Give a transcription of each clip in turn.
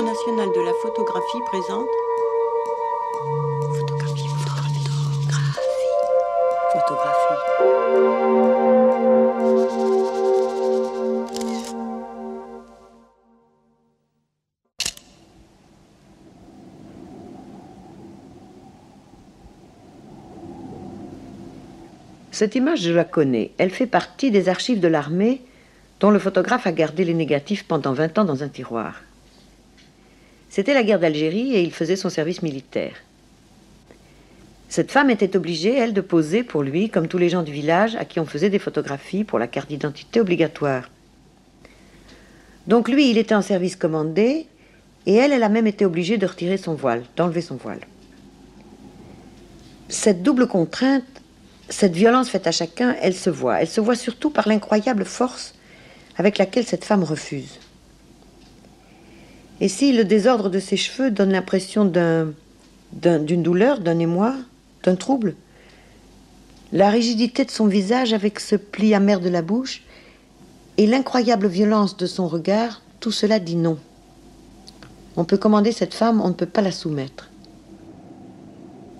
Centre national de la photographie présente Photographie, photographie, photographie. Cette image, je la connais. Elle fait partie des archives de l'armée dont le photographe a gardé les négatifs pendant 20 ans dans un tiroir. C'était la guerre d'Algérie et il faisait son service militaire. Cette femme était obligée, elle, de poser pour lui, comme tous les gens du village à qui on faisait des photographies pour la carte d'identité obligatoire. Donc lui, il était en service commandé, et elle, elle a même été obligée de retirer son voile, d'enlever son voile. Cette double contrainte, cette violence faite à chacun, elle se voit. Elle se voit surtout par l'incroyable force avec laquelle cette femme refuse. Et si le désordre de ses cheveux donne l'impression d'un, d'une douleur, d'un émoi, d'un trouble, la rigidité de son visage avec ce pli amer de la bouche et l'incroyable violence de son regard, tout cela dit non. On peut commander cette femme, on ne peut pas la soumettre.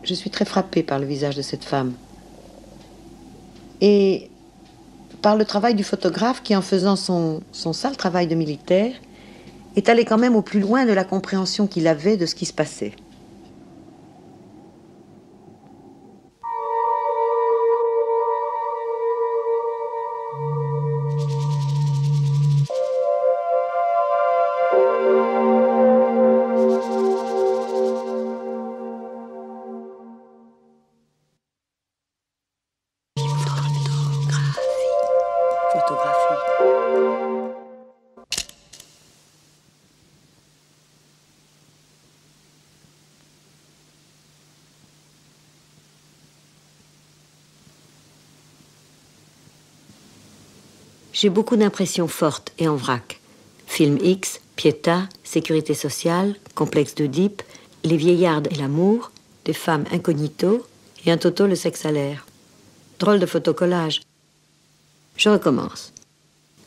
Je suis très frappée par le visage de cette femme. Et par le travail du photographe qui, en faisant son, son sale travail de militaire, est allé quand même au plus loin de la compréhension qu'il avait de ce qui se passait. J'ai beaucoup d'impressions fortes et en vrac. Film X, Pieta, Sécurité sociale, Complexe d'Oedipe, Les vieillardes et l'amour, Des femmes incognito et un Toto le sexe à l'air. Drôle de photocollage. Je recommence.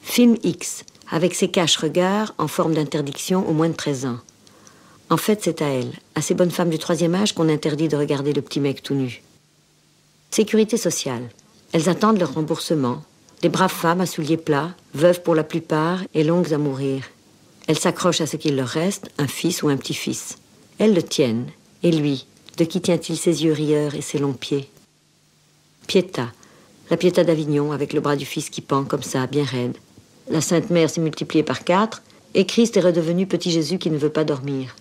Film X, avec ses caches-regards en forme d'interdiction au moins de 13 ans. En fait, c'est à elle, à ces bonnes femmes du troisième âge, qu'on interdit de regarder le petit mec tout nu. Sécurité sociale. Elles attendent leur remboursement. Des braves femmes à souliers plats, veuves pour la plupart et longues à mourir. Elles s'accrochent à ce qu'il leur reste, un fils ou un petit-fils. Elles le tiennent. Et lui, de qui tient-il ses yeux rieurs et ses longs pieds? Pietà, la Pietà d'Avignon avec le bras du fils qui pend comme ça, bien raide. La Sainte Mère s'est multipliée par quatre, et Christ est redevenu petit Jésus qui ne veut pas dormir.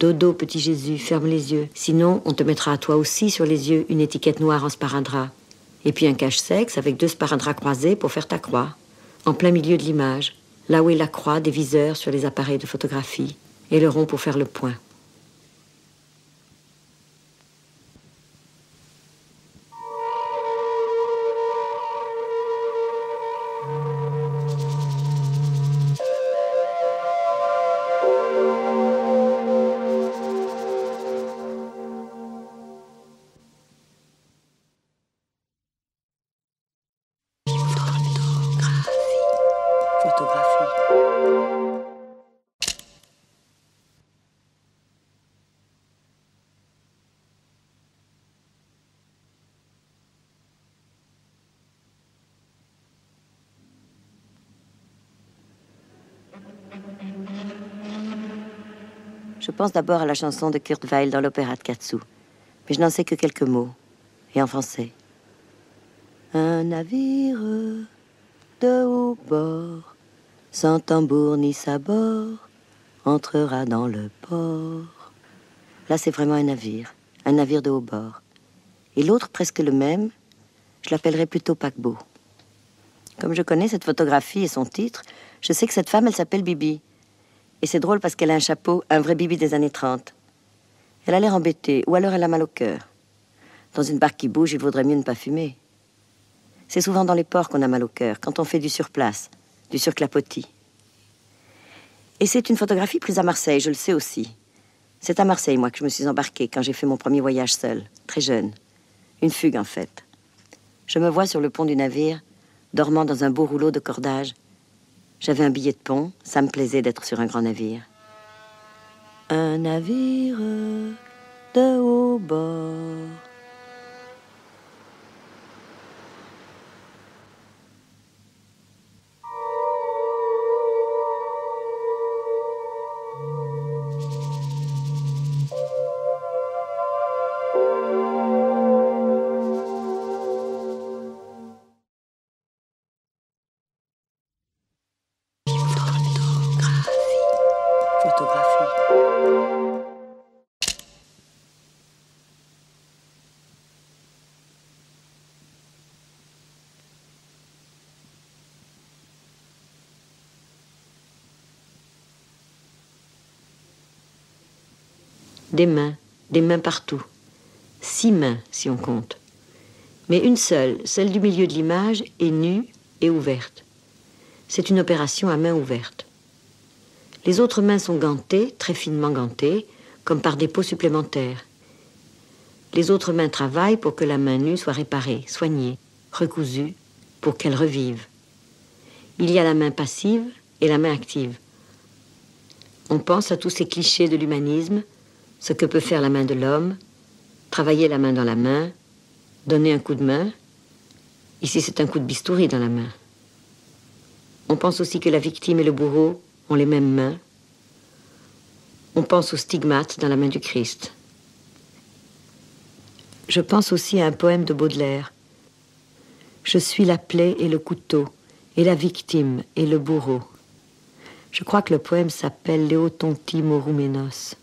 Dodo, petit Jésus, ferme les yeux, sinon on te mettra à toi aussi sur les yeux une étiquette noire en sparadrap. Et puis un cache-sexe avec deux sparadraps croisés pour faire ta croix, en plein milieu de l'image, là où est la croix des viseurs sur les appareils de photographie, et le rond pour faire le point. Je pense d'abord à la chanson de Kurt Weill dans l'opéra de Katsu, mais je n'en sais que quelques mots, et en français. Un navire de haut bord, sans tambour ni sabord, entrera dans le port. Là, c'est vraiment un navire, un navire de haut bord. Et l'autre, presque le même, je l'appellerais plutôt paquebot. Comme je connais cette photographie et son titre, je sais que cette femme, elle s'appelle Bibi. Et c'est drôle parce qu'elle a un chapeau, un vrai Bibi des années 30. Elle a l'air embêtée, ou alors elle a mal au cœur. Dans une barque qui bouge, il vaudrait mieux ne pas fumer. C'est souvent dans les ports qu'on a mal au cœur, quand on fait du surplace, du surclapotis. Et c'est une photographie prise à Marseille, je le sais aussi. C'est à Marseille, moi, que je me suis embarquée quand j'ai fait mon premier voyage seul, très jeune. Une fugue, en fait. Je me vois sur le pont du navire, dormant dans un beau rouleau de cordage. J'avais un billet de pont, ça me plaisait d'être sur un grand navire. Un navire de haut bord Des mains, des mains partout. Six mains, si on compte. Mais une seule, celle du milieu de l'image, est nue et ouverte. C'est une opération à main ouverte. Les autres mains sont gantées, très finement gantées, comme par des peaux supplémentaires. Les autres mains travaillent pour que la main nue soit réparée, soignée, recousue, pour qu'elle revive. Il y a la main passive et la main active. On pense à tous ces clichés de l'humanisme, ce que peut faire la main de l'homme, travailler la main dans la main, donner un coup de main. Ici, c'est un coup de bistouri dans la main. On pense aussi que la victime et le bourreau ont les mêmes mains. On pense au stigmate dans la main du Christ. Je pense aussi à un poème de Baudelaire. Je suis la plaie et le couteau, et la victime et le bourreau. Je crois que le poème s'appelle Léotonti Morumenos.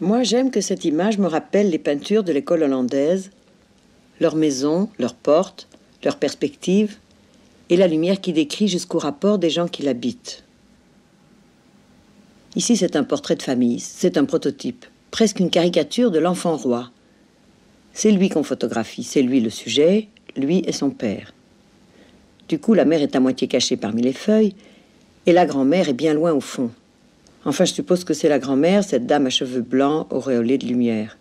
Moi, j'aime que cette image me rappelle les peintures de l'école hollandaise, leurs maisons, leurs portes, leurs perspectives, et la lumière qui décrit jusqu'au rapport des gens qui l'habitent. Ici, c'est un portrait de famille, c'est un prototype, presque une caricature de l'enfant roi. C'est lui qu'on photographie, c'est lui le sujet, lui et son père. Du coup, la mère est à moitié cachée parmi les feuilles, et la grand-mère est bien loin au fond. Enfin, je suppose que c'est la grand-mère, cette dame à cheveux blancs auréolée de lumière.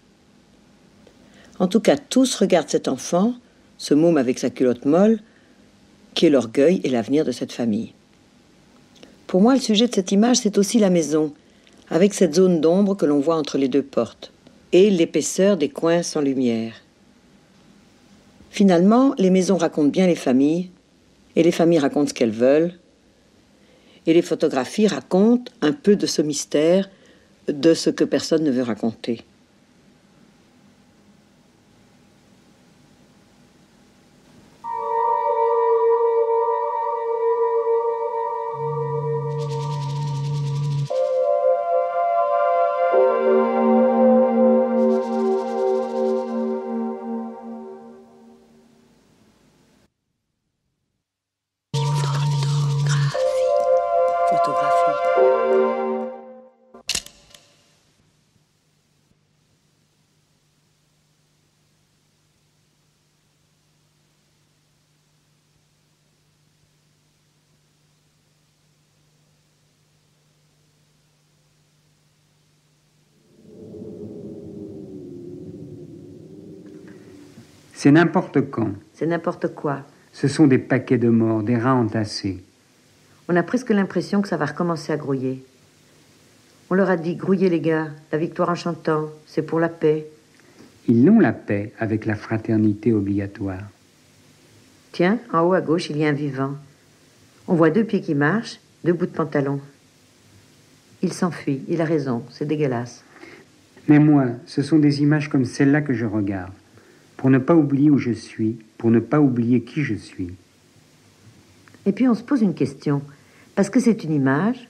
En tout cas, tous regardent cet enfant, ce môme avec sa culotte molle, qui est l'orgueil et l'avenir de cette famille. Pour moi, le sujet de cette image, c'est aussi la maison, avec cette zone d'ombre que l'on voit entre les deux portes, et l'épaisseur des coins sans lumière. Finalement, les maisons racontent bien les familles, et les familles racontent ce qu'elles veulent, et les photographies racontent un peu de ce mystère, de ce que personne ne veut raconter. C'est n'importe quand. C'est n'importe quoi. Ce sont des paquets de morts, des rats entassés. On a presque l'impression que ça va recommencer à grouiller. On leur a dit grouillez les gars, la victoire en chantant, c'est pour la paix. Ils l'ont la paix avec la fraternité obligatoire. Tiens, en haut à gauche, il y a un vivant. On voit deux pieds qui marchent, deux bouts de pantalon. Il s'enfuit, il a raison, c'est dégueulasse. Mais moi, ce sont des images comme celle-là que je regarde, pour ne pas oublier où je suis, pour ne pas oublier qui je suis. Et puis on se pose une question, parce que c'est une image,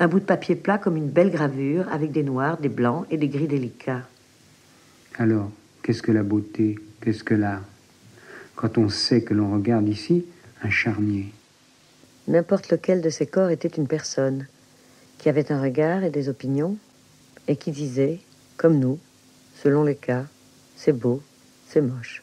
un bout de papier plat comme une belle gravure avec des noirs, des blancs et des gris délicats. Alors, Qu'est-ce que la beauté Qu'est-ce que l'art? Quand on sait que l'on regarde ici un charnier. N'importe lequel de ces corps était une personne qui avait un regard et des opinions et qui disait, comme nous, selon les cas, c'est beau, c'est moche.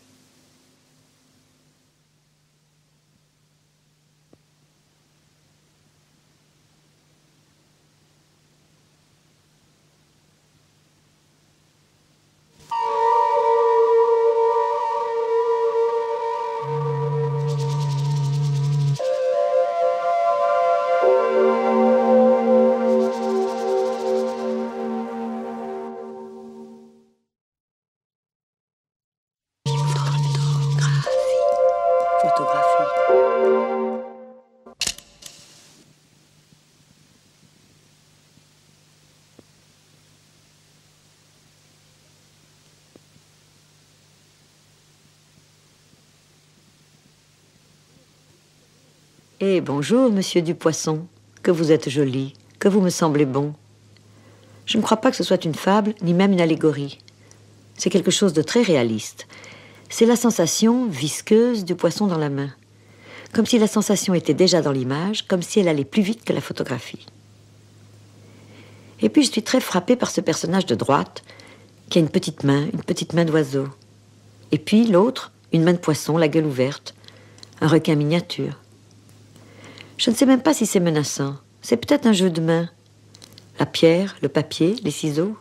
Eh bonjour, monsieur Dupoisson, que vous êtes joli, que vous me semblez bon. Je ne crois pas que ce soit une fable, ni même une allégorie. C'est quelque chose de très réaliste. C'est la sensation visqueuse du poisson dans la main. Comme si la sensation était déjà dans l'image, comme si elle allait plus vite que la photographie. Et puis je suis très frappée par ce personnage de droite, qui a une petite main, une petite main d'oiseau. Et puis l'autre, une main de poisson, la gueule ouverte, un requin miniature. Je ne sais même pas si c'est menaçant. C'est peut-être un jeu de main. La pierre, le papier, les ciseaux.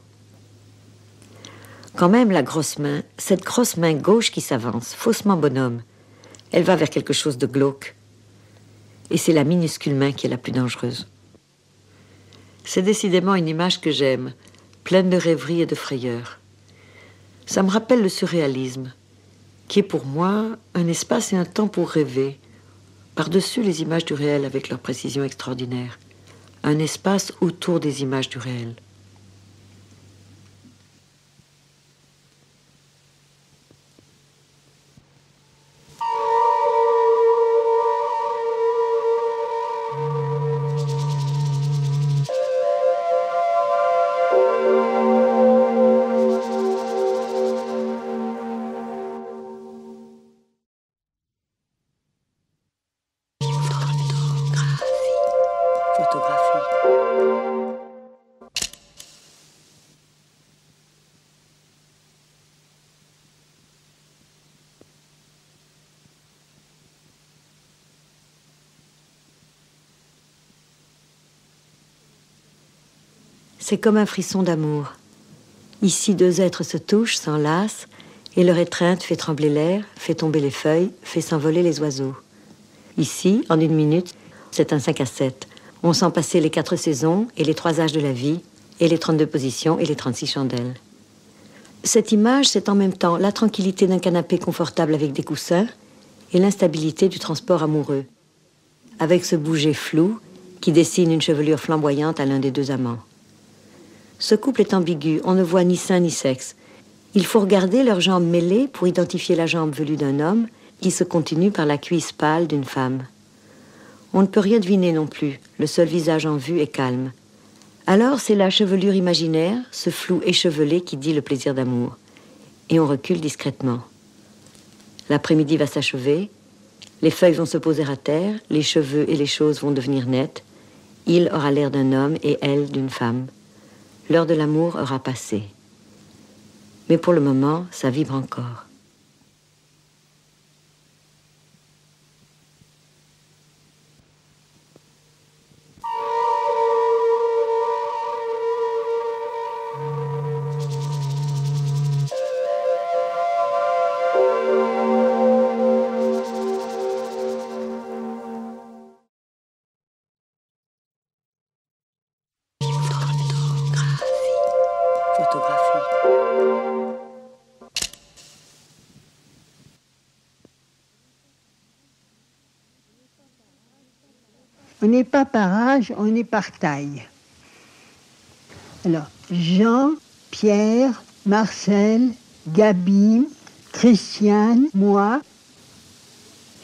Quand même, la grosse main, cette grosse main gauche qui s'avance, faussement bonhomme, elle va vers quelque chose de glauque. Et c'est la minuscule main qui est la plus dangereuse. C'est décidément une image que j'aime, pleine de rêverie et de frayeur. Ça me rappelle le surréalisme, qui est pour moi un espace et un temps pour rêver, par-dessus les images du réel avec leur précision extraordinaire, un espace autour des images du réel. C'est comme un frisson d'amour. Ici, deux êtres se touchent, s'enlacent, et leur étreinte fait trembler l'air, fait tomber les feuilles, fait s'envoler les oiseaux. Ici, en une minute, c'est un 5 à 7. On sent passer les quatre saisons et les trois âges de la vie, et les 32 positions et les 36 chandelles. Cette image, c'est en même temps la tranquillité d'un canapé confortable avec des coussins et l'instabilité du transport amoureux, avec ce bouger flou qui dessine une chevelure flamboyante à l'un des deux amants. Ce couple est ambigu, on ne voit ni sein ni sexe. Il faut regarder leurs jambes mêlées pour identifier la jambe velue d'un homme qui se continue par la cuisse pâle d'une femme. On ne peut rien deviner non plus, le seul visage en vue est calme. Alors c'est la chevelure imaginaire, ce flou échevelé qui dit le plaisir d'amour. Et on recule discrètement. L'après-midi va s'achever, les feuilles vont se poser à terre, les cheveux et les choses vont devenir nets. Il aura l'air d'un homme et elle d'une femme l'heure de l'amour aura passé. Mais pour le moment, ça vibre encore. On n'est pas par âge, on est par taille. Alors, Jean, Pierre, Marcel, Gabi, Christiane, moi,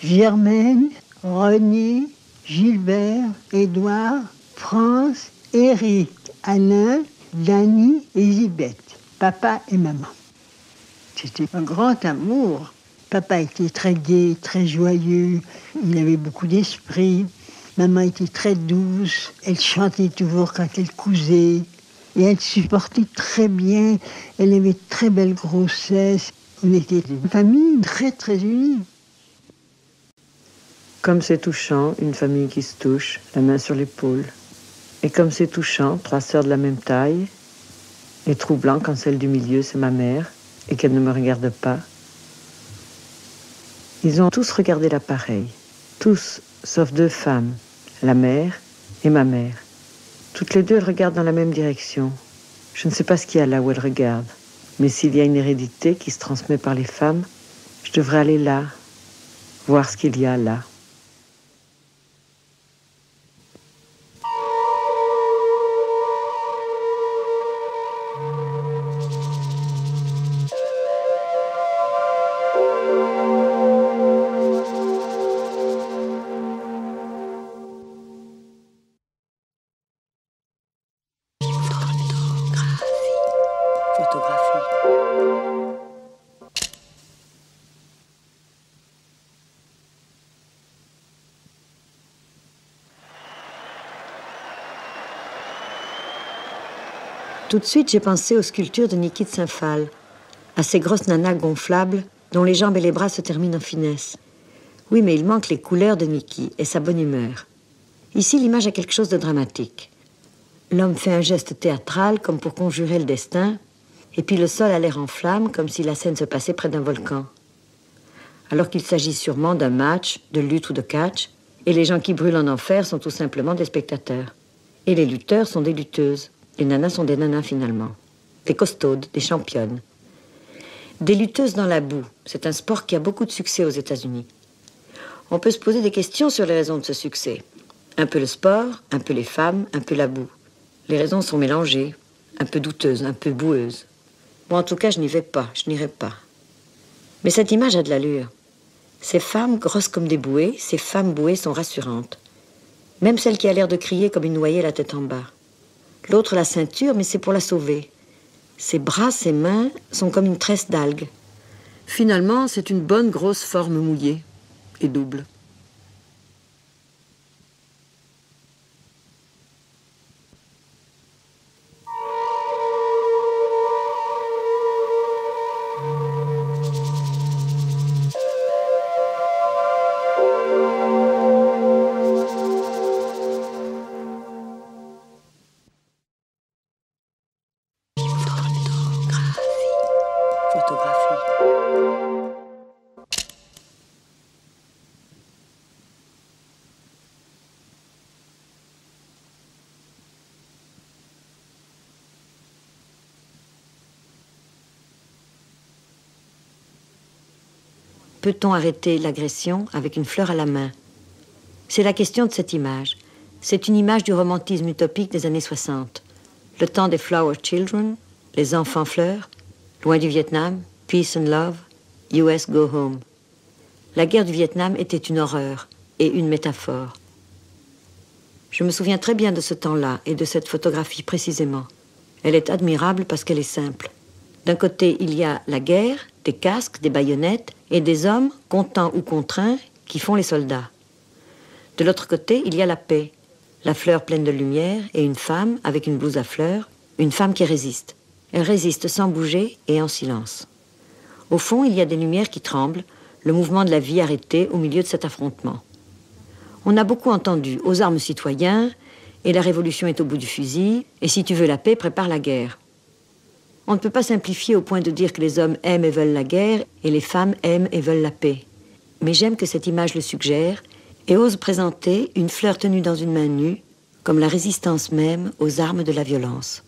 Germaine, René, Gilbert, Édouard, France, Éric, Alain, Dany et Zibette, papa et maman. C'était un grand amour. Papa était très gai, très joyeux, il avait beaucoup d'esprit. Maman était très douce, elle chantait toujours quand elle cousait. Et elle supportait très bien, elle avait très belle grossesse. On était une famille très très unie. Comme c'est touchant, une famille qui se touche, la main sur l'épaule. Et comme c'est touchant, trois sœurs de la même taille, et troublant quand celle du milieu, c'est ma mère, et qu'elle ne me regarde pas. Ils ont tous regardé l'appareil, tous, sauf deux femmes, la mère et ma mère. Toutes les deux, elles regardent dans la même direction. Je ne sais pas ce qu'il y a là où elles regardent, mais s'il y a une hérédité qui se transmet par les femmes, je devrais aller là, voir ce qu'il y a là. Tout de suite, j'ai pensé aux sculptures de Niki de Saint-Phal, à ces grosses nanas gonflables dont les jambes et les bras se terminent en finesse. Oui, mais il manque les couleurs de Niki et sa bonne humeur. Ici, l'image a quelque chose de dramatique. L'homme fait un geste théâtral comme pour conjurer le destin, et puis le sol a l'air en flammes comme si la scène se passait près d'un volcan. Alors qu'il s'agit sûrement d'un match, de lutte ou de catch, et les gens qui brûlent en enfer sont tout simplement des spectateurs. Et les lutteurs sont des lutteuses. Les nanas sont des nanas finalement. Des costaudes, des championnes. Des lutteuses dans la boue. C'est un sport qui a beaucoup de succès aux États-Unis. On peut se poser des questions sur les raisons de ce succès. Un peu le sport, un peu les femmes, un peu la boue. Les raisons sont mélangées, un peu douteuses, un peu boueuses. Bon, en tout cas, je n'y vais pas, je n'irai pas. Mais cette image a de l'allure. Ces femmes grosses comme des bouées, ces femmes bouées sont rassurantes. Même celle qui a l'air de crier comme une noyée la tête en bas. L'autre la ceinture, mais c'est pour la sauver. Ses bras, ses mains sont comme une tresse d'algues. Finalement, c'est une bonne grosse forme mouillée et double. Peut-on arrêter l'agression avec une fleur à la main? C'est la question de cette image. C'est une image du romantisme utopique des années 60. Le temps des Flower Children, les enfants fleurs, loin du Vietnam, Peace and Love, US Go Home. La guerre du Vietnam était une horreur et une métaphore. Je me souviens très bien de ce temps-là et de cette photographie précisément. Elle est admirable parce qu'elle est simple. D'un côté, il y a la guerre, des casques, des baïonnettes et des hommes, contents ou contraints, qui font les soldats. De l'autre côté, il y a la paix, la fleur pleine de lumière et une femme avec une blouse à fleurs, une femme qui résiste. Elle résiste sans bouger et en silence. Au fond, il y a des lumières qui tremblent, le mouvement de la vie arrêté au milieu de cet affrontement. On a beaucoup entendu aux armes citoyens, et la révolution est au bout du fusil, et si tu veux la paix, prépare la guerre. On ne peut pas simplifier au point de dire que les hommes aiment et veulent la guerre et les femmes aiment et veulent la paix. Mais j'aime que cette image le suggère et ose présenter une fleur tenue dans une main nue comme la résistance même aux armes de la violence.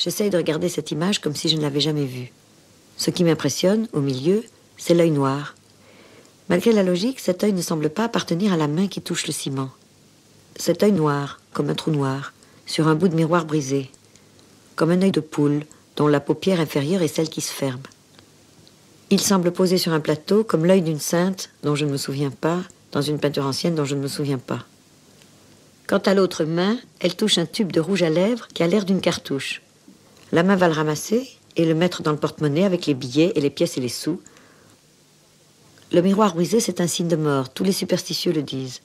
J'essaye de regarder cette image comme si je ne l'avais jamais vue. Ce qui m'impressionne, au milieu, c'est l'œil noir. Malgré la logique, cet œil ne semble pas appartenir à la main qui touche le ciment. Cet œil noir, comme un trou noir, sur un bout de miroir brisé, comme un œil de poule dont la paupière inférieure est celle qui se ferme. Il semble posé sur un plateau comme l'œil d'une sainte dont je ne me souviens pas, dans une peinture ancienne dont je ne me souviens pas. Quant à l'autre main, elle touche un tube de rouge à lèvres qui a l'air d'une cartouche. La main va le ramasser et le mettre dans le porte-monnaie avec les billets et les pièces et les sous. Le miroir brisé, c'est un signe de mort. Tous les superstitieux le disent.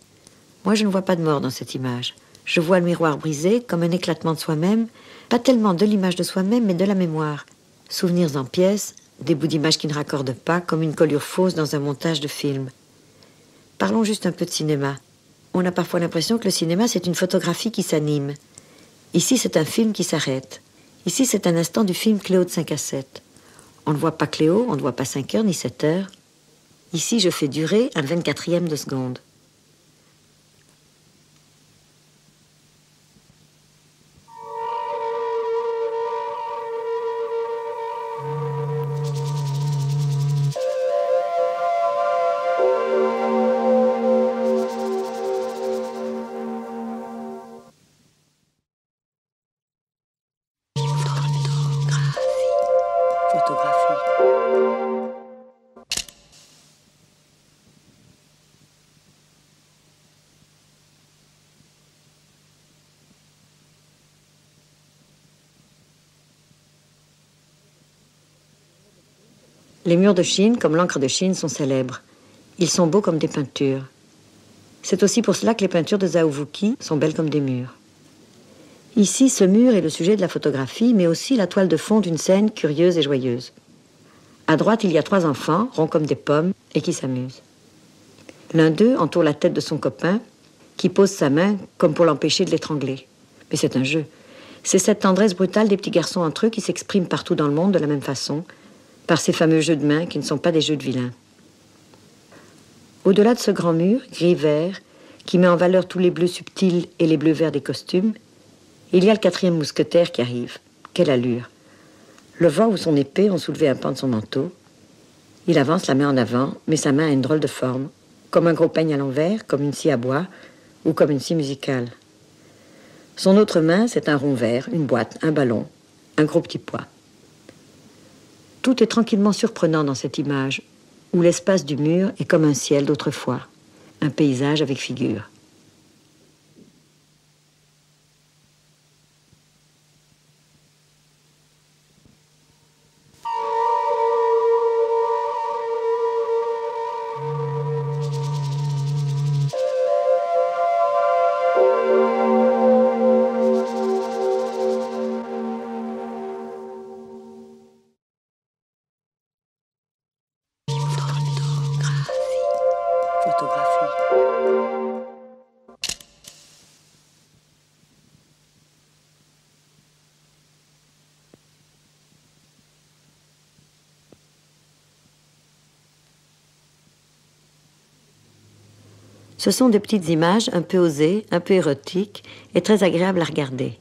Moi, je ne vois pas de mort dans cette image. Je vois le miroir brisé comme un éclatement de soi-même, pas tellement de l'image de soi-même, mais de la mémoire. Souvenirs en pièces, des bouts d'images qui ne raccordent pas, comme une collure fausse dans un montage de film. Parlons juste un peu de cinéma. On a parfois l'impression que le cinéma, c'est une photographie qui s'anime. Ici, c'est un film qui s'arrête. Ici, c'est un instant du film Cléo de 5 à 7. On ne voit pas Cléo, on ne voit pas 5 heures ni 7 heures. Ici, je fais durer un 24e de seconde. Les murs de Chine, comme l'encre de Chine, sont célèbres. Ils sont beaux comme des peintures. C'est aussi pour cela que les peintures de Zhao Wuki sont belles comme des murs. Ici, ce mur est le sujet de la photographie, mais aussi la toile de fond d'une scène curieuse et joyeuse. À droite, il y a trois enfants, ronds comme des pommes, et qui s'amusent. L'un d'eux entoure la tête de son copain, qui pose sa main comme pour l'empêcher de l'étrangler. Mais c'est un jeu. C'est cette tendresse brutale des petits garçons entre eux qui s'exprime partout dans le monde de la même façon, par ces fameux jeux de main qui ne sont pas des jeux de vilains. Au-delà de ce grand mur, gris-vert, qui met en valeur tous les bleus subtils et les bleus verts des costumes, il y a le quatrième mousquetaire qui arrive. Quelle allure Le vent ou son épée ont soulevé un pan de son manteau. Il avance la main en avant, mais sa main a une drôle de forme, comme un gros peigne à l'envers, comme une scie à bois ou comme une scie musicale. Son autre main, c'est un rond vert, une boîte, un ballon, un gros petit pois. Tout est tranquillement surprenant dans cette image, où l'espace du mur est comme un ciel d'autrefois, un paysage avec figure. Ce sont des petites images un peu osées, un peu érotiques et très agréables à regarder.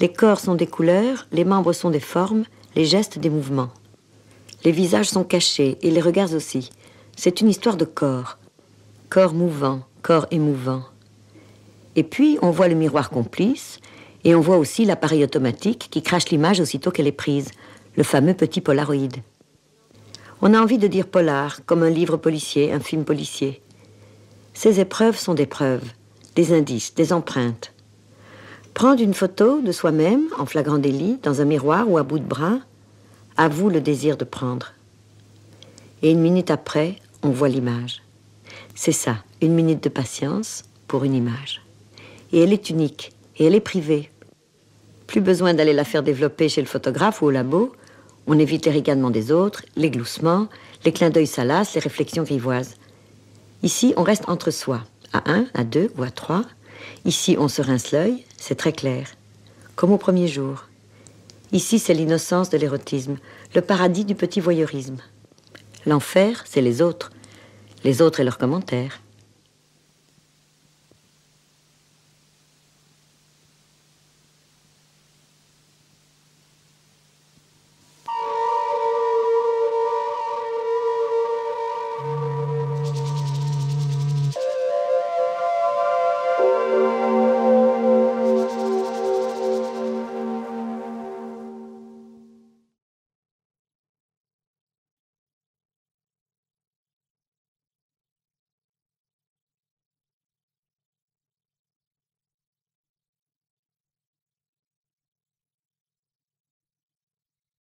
Les corps sont des couleurs, les membres sont des formes, les gestes des mouvements. Les visages sont cachés et les regards aussi. C'est une histoire de corps. Corps mouvant, corps émouvant. Et puis, on voit le miroir complice et on voit aussi l'appareil automatique qui crache l'image aussitôt qu'elle est prise, le fameux petit polaroïde. On a envie de dire polar, comme un livre policier, un film policier. Ces épreuves sont des preuves, des indices, des empreintes. Prendre une photo de soi-même en flagrant délit, dans un miroir ou à bout de bras, avoue le désir de prendre. Et une minute après, on voit l'image. C'est ça, une minute de patience pour une image. Et elle est unique, et elle est privée. Plus besoin d'aller la faire développer chez le photographe ou au labo, on évite les ricanements des autres, les gloussements, les clins d'œil salaces, les réflexions grivoises. Ici, on reste entre soi, à un, à deux ou à trois. Ici, on se rince l'œil, c'est très clair, comme au premier jour. Ici, c'est l'innocence de l'érotisme, le paradis du petit voyeurisme. L'enfer, c'est les autres, les autres et leurs commentaires.